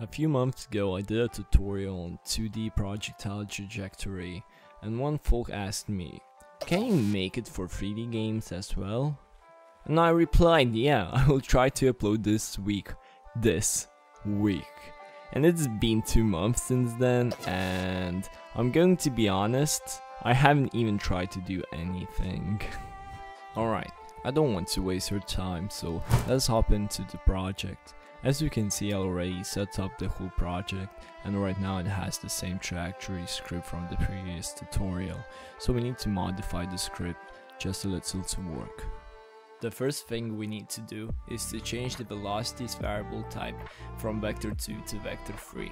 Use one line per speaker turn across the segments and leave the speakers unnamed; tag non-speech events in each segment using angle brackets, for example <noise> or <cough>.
A few months ago I did a tutorial on 2D projectile trajectory and one folk asked me, can you make it for 3D games as well? And I replied, yeah, <laughs> I will try to upload this week. This week. And it's been two months since then and I'm going to be honest, I haven't even tried to do anything. <laughs> Alright, I don't want to waste your time so let's hop into the project. As you can see I already set up the whole project and right now it has the same trajectory script from the previous tutorial so we need to modify the script just a little to work. The first thing we need to do is to change the velocities variable type from vector 2 to vector 3.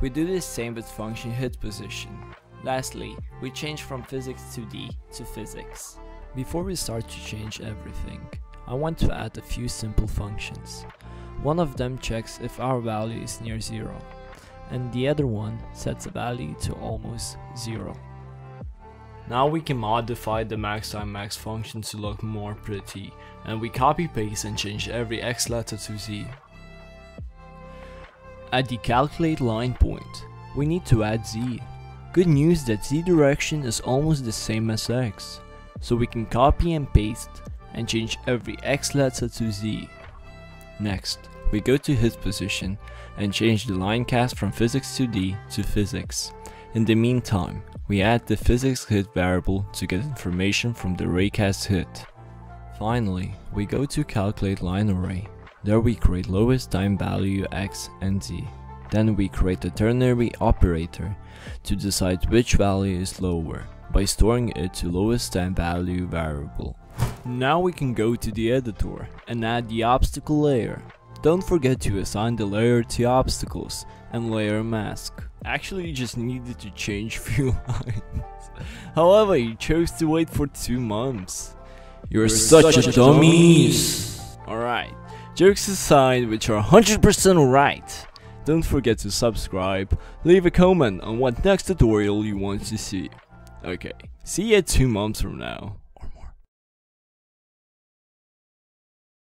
We do the same with function hit position. Lastly, we change from physics 2D to physics. Before we start to change everything, I want to add a few simple functions. One of them checks if our value is near 0, and the other one sets a value to almost 0. Now we can modify the max time max function to look more pretty, and we copy paste and change every x letter to z. At the calculate line point, we need to add z. Good news that z direction is almost the same as x, so we can copy and paste and change every x letter to z. Next, we go to hit position and change the line cast from physics 2D to physics. In the meantime, we add the physics hit variable to get information from the raycast hit. Finally, we go to calculate line array. There we create lowest time value x and z. Then we create a ternary operator to decide which value is lower by storing it to lowest time value variable. Now we can go to the editor and add the obstacle layer. Don't forget to assign the layer to obstacles and layer mask. Actually you just needed to change <laughs> few lines. However, you chose to wait for two months. You're, You're such, such, a, a dummies. Alright, jokes aside which are 100% right. Don't forget to subscribe, leave a comment on what next tutorial you want to see. Okay, see you two months from now.